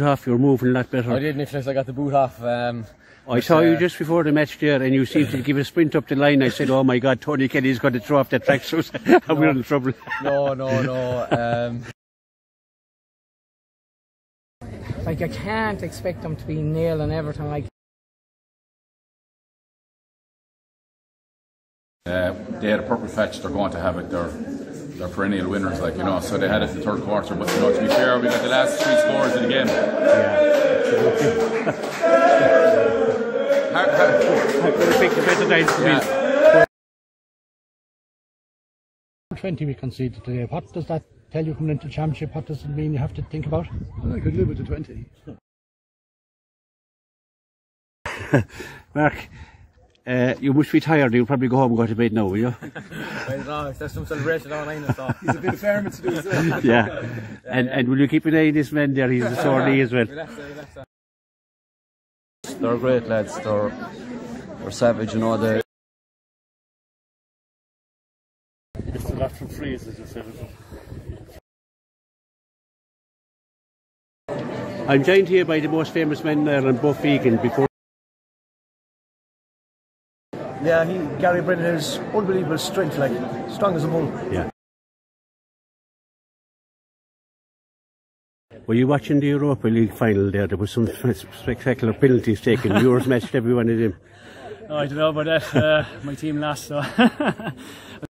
boot off, you were moving a lot better. I did, Nicholas. I got the boot off. Um, I saw you just before the match there, and you seemed to give a sprint up the line. I said, "Oh my God, Tony Kelly's going to throw off that tracksuit, and we're in trouble." no, no, no. Um, like I can't expect them to be nailing everything like. Uh, they had a purple patch. They're going to have it. They're they're perennial winners, like you know. So they had it in the third quarter. But you know, to be fair, we got the last three scores of the game. Hard- hard- yeah. 20 we conceded today. What does that tell you coming into the championship? What does it mean you have to think about? I could live with the 20. Mark, uh, you must be tired. You'll probably go home and go to bed now, will you? I don't know. There's some celebration online. I saw. He's a bit of farming to do as well. yeah. And and will you keep an eye on this man there? He's a sore knee as well. We'll have to- we'll have to- They're great lads. They're they're savage. You know they It's the lateral freeze, as you said. I'm joined here by the most famous man in Ireland, Buff Egan. Before Yeah, he, Gary Brennan has unbelievable strength, like strong as a bull. Yeah. Were you watching the Europa League final there? There was some spectacular penalties taken. Yours matched every one of them. Oh, I don't know about that. Uh, my team lost, so.